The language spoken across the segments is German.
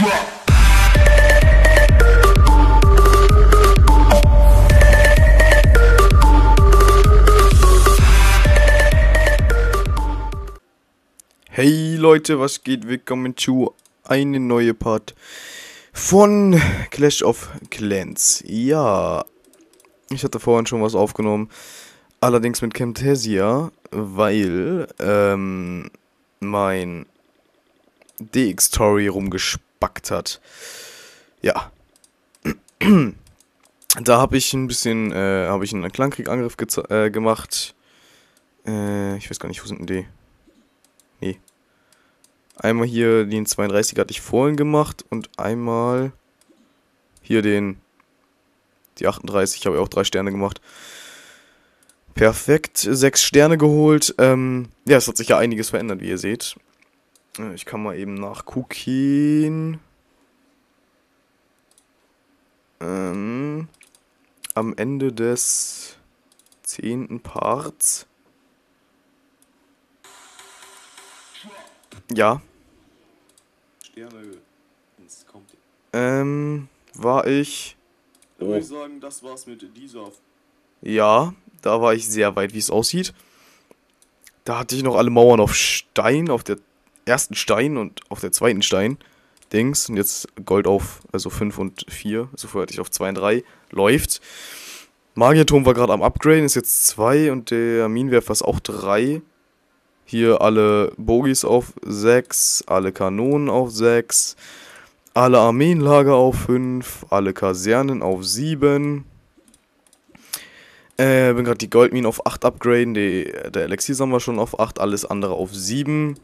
Hey Leute, was geht? Willkommen zu eine neue Part von Clash of Clans. Ja, ich hatte vorhin schon was aufgenommen, allerdings mit Camtasia, weil ähm, mein DX-Story rumgespackt hat. Ja. da habe ich ein bisschen, äh, habe ich einen Klangkrieg-Angriff äh, gemacht. Äh, ich weiß gar nicht, wo sind denn die? Nee. Einmal hier den 32 hatte ich vorhin gemacht und einmal hier den die 38, habe ich auch drei Sterne gemacht. Perfekt, sechs Sterne geholt. Ähm, ja, es hat sich ja einiges verändert, wie ihr seht. Äh, ich kann mal eben nachgucken. Ähm, am Ende des zehnten Parts. Ja. Sterne ins County. Ähm, war ich. Dann würde ich sagen, das war's mit dieser. Ja, da war ich sehr weit, wie es aussieht. Da hatte ich noch alle Mauern auf Stein, auf der ersten Stein und auf der zweiten Stein. Dings. Und jetzt Gold auf, also 5 und 4. Also vorher hatte ich auf 2 und 3. Läuft. Magierturm war gerade am Upgraden, ist jetzt 2 und der Minenwerfer ist auch 3. Hier alle Bogies auf 6, alle Kanonen auf 6, alle Armeenlager auf 5, alle Kasernen auf 7. Äh, bin gerade die Goldminen auf 8 upgraden, die, der Elixiersammler schon auf 8, alles andere auf 7.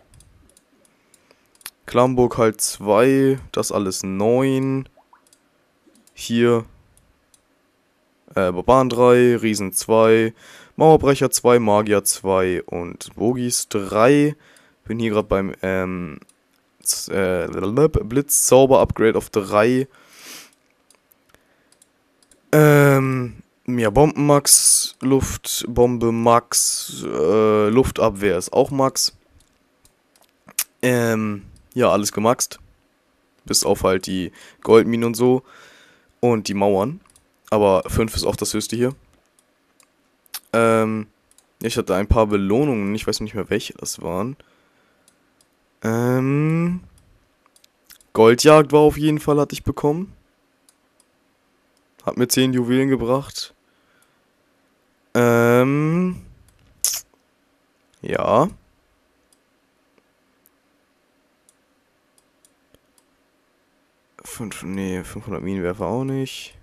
Klamburg halt 2, das alles 9. Hier äh, Barbaren 3, Riesen 2, Mauerbrecher 2, Magier 2 und Bogis 3. Bin hier gerade beim ähm, äh, Blitz-Zauber-Upgrade auf 3. Ähm, ja, Bombenmax, Luftbombe Max, äh, Luftabwehr ist auch Max. Ähm, ja, alles gemaxt. Bis auf halt die Goldminen und so. Und die Mauern. Aber 5 ist auch das höchste hier. Ähm, ich hatte ein paar Belohnungen, ich weiß nicht mehr welche das waren. Ähm, Goldjagd war auf jeden Fall, hatte ich bekommen. Hat mir 10 Juwelen gebracht. Ähm, ja. Fünf, nee, 500 Minenwerfer auch nicht.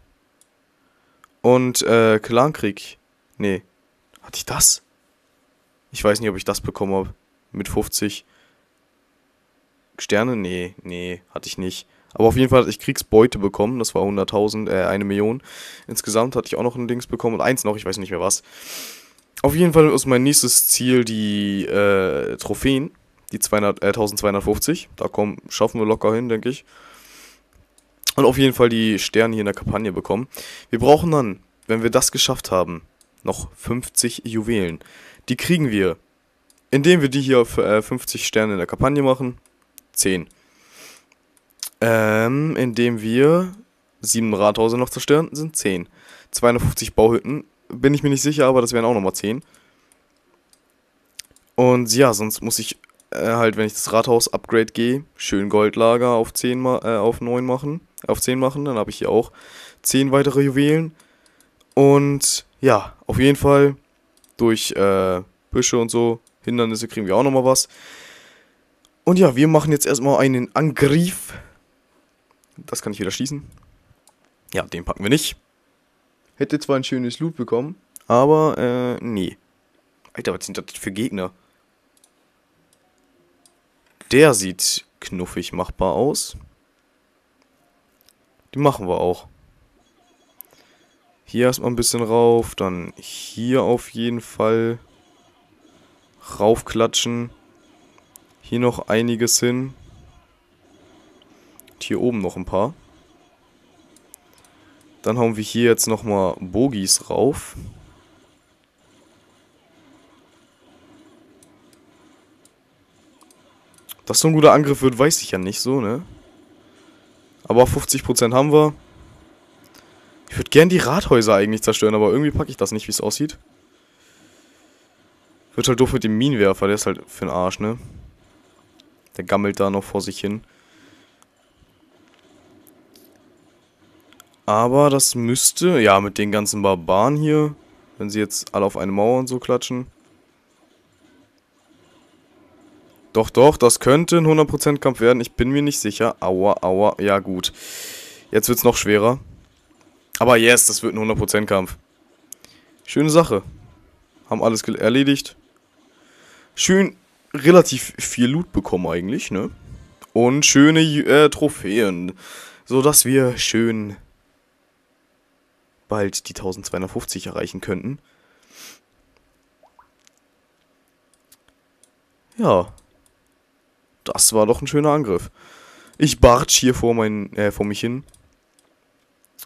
Und, äh, Clankrieg. Nee. Hatte ich das? Ich weiß nicht, ob ich das bekommen habe. Mit 50 Sterne? Nee, nee, hatte ich nicht. Aber auf jeden Fall hatte ich Kriegsbeute bekommen. Das war 100.000, äh, eine Million. Insgesamt hatte ich auch noch ein Dings bekommen. Und eins noch, ich weiß nicht mehr was. Auf jeden Fall ist mein nächstes Ziel die äh, Trophäen. Die 200, äh, 1250. Da kommen, schaffen wir locker hin, denke ich. Und auf jeden Fall die Sterne hier in der Kampagne bekommen. Wir brauchen dann, wenn wir das geschafft haben, noch 50 Juwelen. Die kriegen wir, indem wir die hier für äh, 50 Sterne in der Kampagne machen. 10. Ähm, indem wir 7 Rathäuser noch zerstören, sind 10. 250 Bauhütten, bin ich mir nicht sicher, aber das wären auch nochmal 10. Und ja, sonst muss ich äh, halt, wenn ich das Rathaus-Upgrade gehe, schön Goldlager auf 10 äh, auf 9 machen, auf 10 machen, dann habe ich hier auch 10 weitere Juwelen. Und ja, auf jeden Fall durch äh, Büsche und so, Hindernisse kriegen wir auch nochmal was. Und ja, wir machen jetzt erstmal einen Angriff. Das kann ich wieder schließen. Ja, den packen wir nicht. Hätte zwar ein schönes Loot bekommen, aber äh, nee. Alter, was sind das für Gegner? Der sieht knuffig machbar aus. Die machen wir auch. Hier erstmal ein bisschen rauf, dann hier auf jeden Fall raufklatschen. Hier noch einiges hin. Und hier oben noch ein paar. Dann hauen wir hier jetzt nochmal Bogies rauf. Dass so ein guter Angriff wird, weiß ich ja nicht so, ne? Aber 50% haben wir. Ich würde gern die Rathäuser eigentlich zerstören, aber irgendwie packe ich das nicht, wie es aussieht. Wird halt doof mit dem Minenwerfer, der ist halt für den Arsch, ne? Der gammelt da noch vor sich hin. Aber das müsste, ja, mit den ganzen Barbaren hier, wenn sie jetzt alle auf eine Mauer und so klatschen. Doch, doch, das könnte ein 100% Kampf werden. Ich bin mir nicht sicher. Aua, aua. Ja, gut. Jetzt wird es noch schwerer. Aber yes, das wird ein 100% Kampf. Schöne Sache. Haben alles erledigt. Schön relativ viel Loot bekommen eigentlich, ne? Und schöne äh, Trophäen. So dass wir schön bald die 1250 erreichen könnten. Ja. Das war doch ein schöner Angriff. Ich bartsch hier vor, mein, äh, vor mich hin.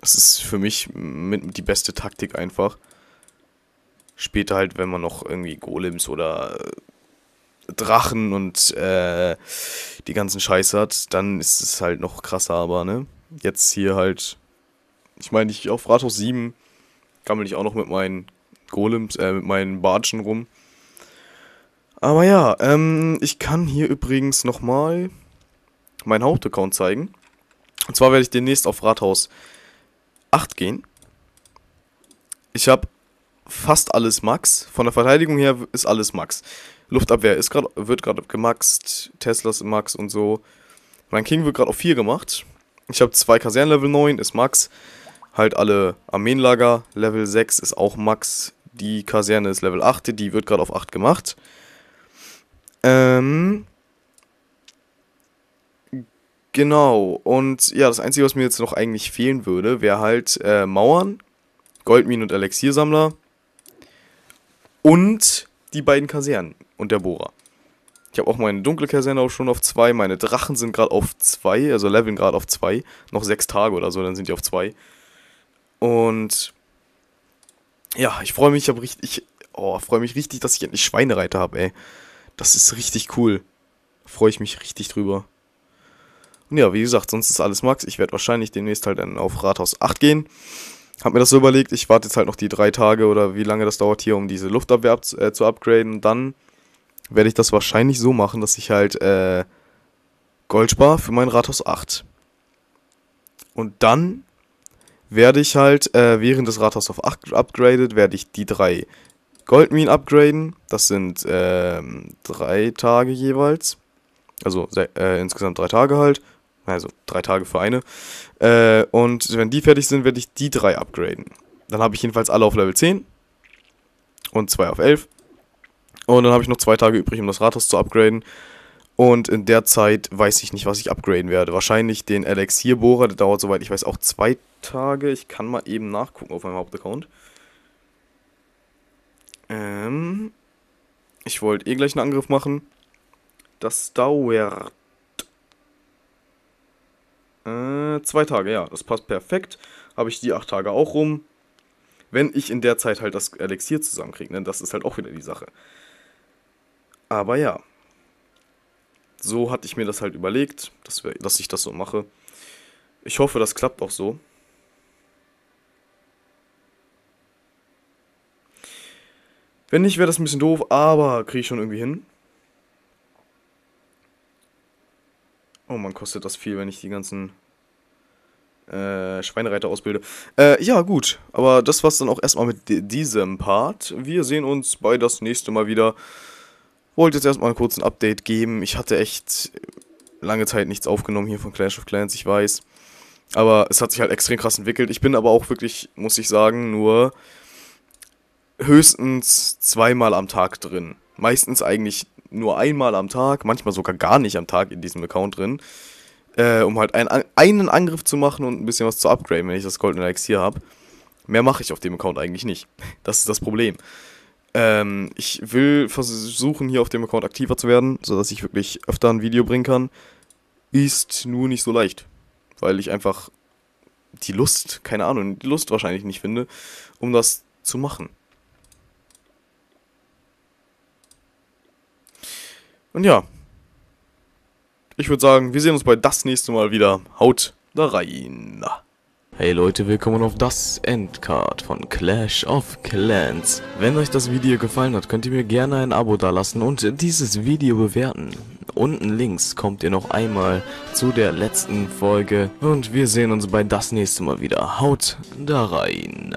Das ist für mich mit die beste Taktik einfach. Später halt, wenn man noch irgendwie Golems oder Drachen und äh, die ganzen Scheiße hat, dann ist es halt noch krasser, aber ne? Jetzt hier halt ich meine, ich auf Rathaus 7 gammel ich auch noch mit meinen Golems, äh, mit meinen Batschen rum. Aber ja, ähm, ich kann hier übrigens nochmal meinen Hauptaccount zeigen. Und zwar werde ich demnächst auf Rathaus 8 gehen. Ich habe fast alles Max. Von der Verteidigung her ist alles Max. Luftabwehr ist grad, wird gerade gemaxt. Teslas Max und so. Mein King wird gerade auf 4 gemacht. Ich habe zwei Kasernen Level 9, ist Max halt alle Armeenlager. Level 6 ist auch Max. Die Kaserne ist Level 8, die wird gerade auf 8 gemacht. Ähm. Genau, und ja, das Einzige, was mir jetzt noch eigentlich fehlen würde, wäre halt äh, Mauern, Goldminen und Elixiersammler und die beiden Kasernen und der Bohrer. Ich habe auch meine dunkle Kaserne auch schon auf 2, meine Drachen sind gerade auf 2, also leveln gerade auf 2, noch 6 Tage oder so, dann sind die auf 2. Und ja, ich freue mich, ich habe richtig, oh, freue mich richtig, dass ich endlich Schweinereiter habe, ey. Das ist richtig cool. Freue ich mich richtig drüber. Und ja, wie gesagt, sonst ist alles Max. Ich werde wahrscheinlich demnächst halt dann auf Rathaus 8 gehen. Hab mir das so überlegt, ich warte jetzt halt noch die drei Tage oder wie lange das dauert hier, um diese Luftabwehr ab, äh, zu upgraden. Dann werde ich das wahrscheinlich so machen, dass ich halt äh, Gold spare für mein Rathaus 8. Und dann werde ich halt, äh, während das Rathaus auf 8 upgradet, werde ich die drei Goldminen upgraden. Das sind äh, drei Tage jeweils. Also äh, insgesamt drei Tage halt. Also drei Tage für eine. Äh, und wenn die fertig sind, werde ich die drei upgraden. Dann habe ich jedenfalls alle auf Level 10 und zwei auf 11. Und dann habe ich noch zwei Tage übrig, um das Rathaus zu upgraden. Und in der Zeit weiß ich nicht, was ich upgraden werde. Wahrscheinlich den Elixierbohrer, der dauert, soweit ich weiß, auch zwei Tage. Ich kann mal eben nachgucken auf meinem Hauptaccount. Ähm, ich wollte eh gleich einen Angriff machen. Das dauert äh, zwei Tage, ja. Das passt perfekt. Habe ich die acht Tage auch rum. Wenn ich in der Zeit halt das Elixier zusammenkriege, ne? Das ist halt auch wieder die Sache. Aber ja. So hatte ich mir das halt überlegt, dass, wir, dass ich das so mache. Ich hoffe, das klappt auch so. Wenn nicht, wäre das ein bisschen doof, aber kriege ich schon irgendwie hin. Oh man, kostet das viel, wenn ich die ganzen äh, Schweinereiter ausbilde. Äh, ja, gut. Aber das war's dann auch erstmal mit diesem Part. Wir sehen uns bei das nächste Mal wieder. Wollte jetzt erstmal einen kurzen Update geben. Ich hatte echt lange Zeit nichts aufgenommen hier von Clash of Clans, ich weiß. Aber es hat sich halt extrem krass entwickelt. Ich bin aber auch wirklich, muss ich sagen, nur höchstens zweimal am Tag drin. Meistens eigentlich nur einmal am Tag, manchmal sogar gar nicht am Tag in diesem Account drin. Äh, um halt ein, einen Angriff zu machen und ein bisschen was zu upgraden, wenn ich das Golden Elixier habe. Mehr mache ich auf dem Account eigentlich nicht. Das ist das Problem. Ähm, ich will versuchen, hier auf dem Account aktiver zu werden, sodass ich wirklich öfter ein Video bringen kann. Ist nur nicht so leicht. Weil ich einfach die Lust, keine Ahnung, die Lust wahrscheinlich nicht finde, um das zu machen. Und ja, ich würde sagen, wir sehen uns bei das nächste Mal wieder. Haut da rein. Hey Leute, willkommen auf das Endcard von Clash of Clans. Wenn euch das Video gefallen hat, könnt ihr mir gerne ein Abo dalassen und dieses Video bewerten. Unten links kommt ihr noch einmal zu der letzten Folge und wir sehen uns bei das nächste Mal wieder. Haut da rein.